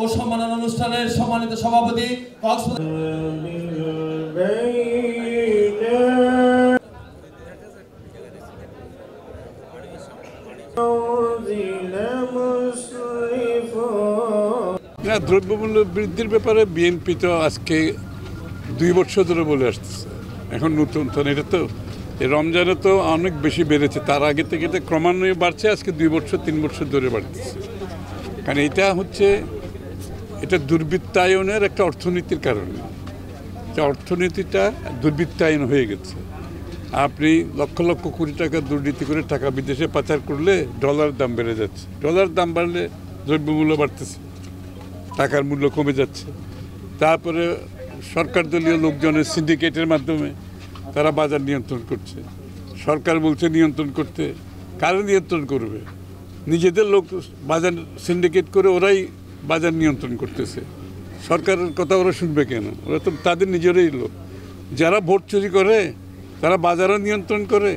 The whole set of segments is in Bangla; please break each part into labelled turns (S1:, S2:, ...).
S1: ও অনুষ্ঠানের সম্মানিত সভাপতি
S2: না, দ্রব্যমূল্য বৃদ্ধির ব্যাপারে বিএনপি তো আজকে দুই বছর ধরে বলে আসতেছে। এখন নতুন তো এটা তো রমজানে তো অনেক বেশি বেড়েছে। তার আগে থেকে এটা ক্রমান্বয়ে বাড়ছে, আজকে দুই বছর, তিন বছর ধরে বাড়তেছে। কারণ এটা হচ্ছে এটা দুর্বৃত্তায়নের একটা অর্থনীতির কারণে। অর্থনীতিটা দুর্বৃত্তায়ন হয়ে গেছে। আপনি লক্ষ লক্ষ কোটি টাকা দুর্নীতি করে টাকা বিদেশে পাচার করলে ডলার দাম বেড়ে যাচ্ছে। ডলার দাম বাড়লে দ্রব্যমূল্য বাড়তেছে। টাকার মূল্য কমে যাচ্ছে। তারপরে সরকার দলীয় লোকজনের সিন্ডিকেটের মাধ্যমে তারা বাজার নিয়ন্ত্রণ করছে। সরকার বলছে নিয়ন্ত্রণ করতে। কারা নিয়ন্ত্রণ করবে? নিজেদের লোক বাজার সিন্ডিকেট করে ওরাই বাজার নিয়ন্ত্রণ করতেছে। সরকারের কথা ওরা শুনবে কেন? ওরা তো তাদের নিজেরাই লোক। যারা ভোট চুরি করে, তারা বাজারও নিয়ন্ত্রণ করে,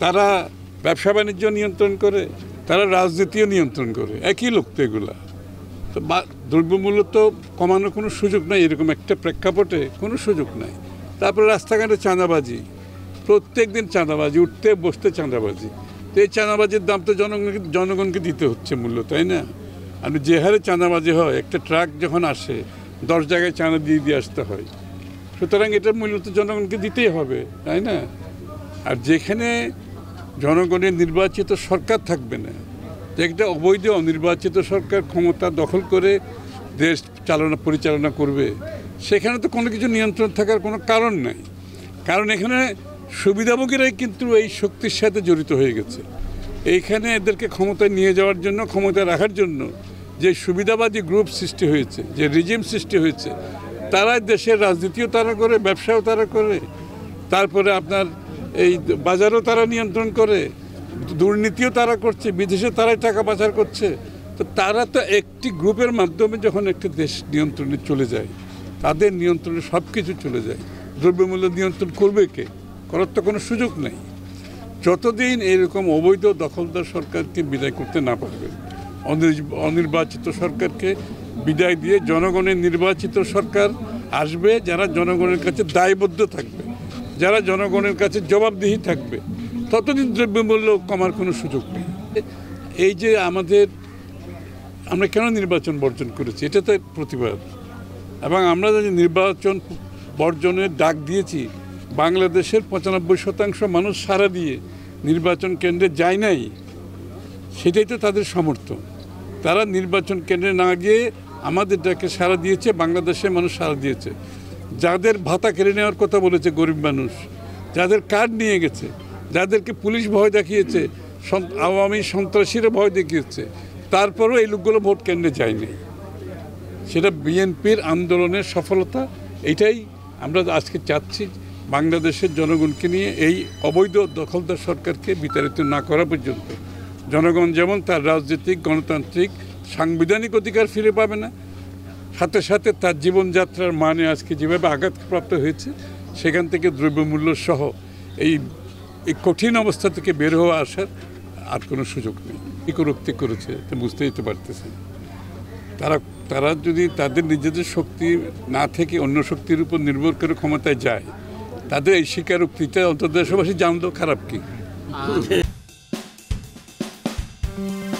S2: তারা ব্যবসা বাণিজ্য নিয়ন্ত্রণ করে, তারা রাজনীতিও নিয়ন্ত্রণ করে। একই লোক তো এগুলা। তো দ্রব্যমূল্য তো কমানোর কোনো সুযোগ নাই, এরকম একটা প্রেক্ষাপটে কোনো সুযোগ নাই। তারপরে রাস্তাঘাটে চাঁদাবাজি। প্রত্যেক দিন চাঁদাবাজি, উঠতে, বসতে চাঁদাবাজি। তো এই চাঁদাবাজির দাম তো জনগণকে জনগণকে দিতে হচ্ছে মূল্য, তাই না? আর যে হারে চাঁদাবাজি হয়, একটা ট্রাক যখন আসে, দশ জায়গায় চাঁদা দিয়ে দিয়ে আসতে হয়। সুতরাং এটার মূল্য তো জনগণকে দিতেই হবে, তাই না? আর যেখানে জনগণের নির্বাচিত সরকার থাকবে না একটা অবৈধ, অনির্বাচিত সরকার ক্ষমতা দখল করে দেশ চালনা, পরিচালনা করবে, সেখানে তো কোনো কিছু নিয়ন্ত্রণ থাকার কোনো কারণ নাই। কারণ এখানে সুবিধাভোগীরাই কিন্তু এই শক্তির সাথে জড়িত হয়ে গেছে। এইখানে এদেরকে ক্ষমতায় নিয়ে যাওয়ার জন্য, ক্ষমতায় রাখার জন্য যে সুবিধাবাদী গ্রুপ সৃষ্টি হয়েছে, যে রিজিম সৃষ্টি হয়েছে তারা দেশের রাজনীতিও তারা করে ব্যবসাও তারা করে, তারপরে আপনার এই বাজারও তারা নিয়ন্ত্রণ করে, দুর্নীতিও তারা করছে, বিদেশে তারাই টাকা পাচার করছে। তো তারা তো একটি গ্রুপের মাধ্যমে যখন একটি দেশ নিয়ন্ত্রণে চলে যায়, তাদের নিয়ন্ত্রণে সব কিছু চলে যায়। দ্রব্যমূল্য নিয়ন্ত্রণ করবে কে? করার তো কোনো সুযোগ নেই। যতদিন এরকম অবৈধ দখলদার সরকারকে বিদায় করতে না পারবে অনির্বাচিত সরকারকে বিদায় দিয়ে জনগণের নির্বাচিত সরকার আসবে, যারা জনগণের কাছে দায়বদ্ধ থাকবে, যারা জনগণের কাছে জবাবদিহি থাকবে, ততদিন দ্রব্যমূল্য কমার কোনো সুযোগ নেই। এই যে আমাদের, আমরা কেন নির্বাচন বর্জন করেছি, এটা তো প্রতিবাদ। এবং আমরা যে নির্বাচন বর্জনের ডাক দিয়েছি, বাংলাদেশের পঁচানব্বই শতাংশ মানুষ সারা দিয়ে নির্বাচন কেন্দ্রে যায় নাই, সেটাই তো তাদের সমর্থন। তারা নির্বাচন কেন্দ্রে না গিয়ে আমাদের ডাকে সারা দিয়েছে, বাংলাদেশের মানুষ সারা দিয়েছে। যাদের ভাতা কেড়ে নেওয়ার কথা বলেছে গরিব মানুষ, যাদের কার্ড নিয়ে গেছে, যাদেরকে পুলিশ ভয় দেখিয়েছে আওয়ামী সন্ত্রাসীরা ভয় দেখিয়েছে, তারপরেও এই লোকগুলো ভোট কেন্দ্রে যায়নি। সেটা বিএনপির আন্দোলনের সফলতা, এটাই আমরা আজকে চাচ্ছি বাংলাদেশের জনগণকে নিয়ে এই অবৈধ দখলদার সরকারকে বিতাড়িত না করা পর্যন্ত। জনগণ যেমন তার রাজনৈতিক, গণতান্ত্রিক, সাংবিধানিক অধিকার ফিরে পাবে না, সাথে সাথে তার জীবনযাত্রার মানে আজকে যেভাবে আঘাতপ্রাপ্ত হয়েছে, সেখান থেকে দ্রব্যমূল্য সহ এই এই কঠিন অবস্থা থেকে বের হওয়া আসার আর কোনো সুযোগ নেই। ইকোরক্তি করেছে বুঝতেই তো পারতেছেন। তারা তারা যদি তাদের নিজেদের শক্তি না থেকে অন্য শক্তির উপর নির্ভর করে ক্ষমতায় যায়, তাদের এই স্বীকারোক্তিটা অন্তর্দেশবাসী জানলেও খারাপ কি? thank you